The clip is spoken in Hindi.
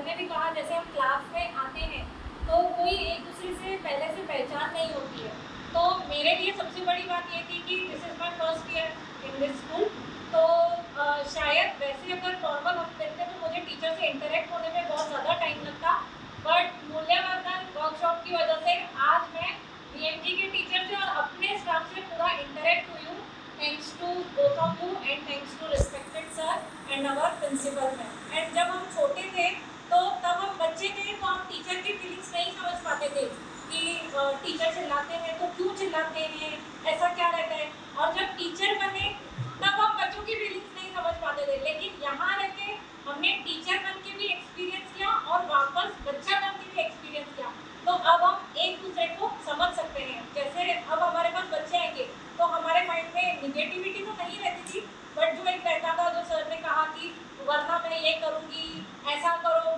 सर ने भी कहा जैसे हम क्लास में आते हैं तो कोई एक दूसरे से पहले से पहचान नहीं होती है। तो मेरे लिए सबसे बड़ी बात ये थी कि this is my first year in this school तो अ, शायद वैसे अगर नॉर्मल हम देखते तो मुझे टीचर से इंटरेक्ट होने में बहुत ज़्यादा टाइम लगता बट मूल्यवर्धन वर्कशॉप की वजह से आज मैं बीएमजी के टीचर से और अपने स्टाफ से पूरा इंटरेक्ट हुई हूँ thanks to both of you and thanks to respected sir and our principal ma'am and जब हम छोटे थे तो तब हम बच्चे थे तो हम टीचर की फीलिंग्स नहीं समझ पाते थे कि टीचर चिल्लाते हैं तो क्यों चिल्लाते हैं? ऐसा क्या रहता है? और जब टीचर बने, तब हम बच्चों की फीलिंग्स नहीं समझ पाते थे। लेकिन यहाँ रह के हमने टीचर बन के भी एक्सपीरियंस किया और वापस बच्चा बन के भी एक्सपीरियंस किया। तो अब हम एक दूसरे को समझ सकते हैं। जैसे अब हमारे पास बच्चे आएँगे तो हमारे माइंड में निगेटिविटी तो नहीं रहती थी बट जो एक रहता था, जो सर ने कहा कि, वरना मैं ये करूँगी, ऐसा करो।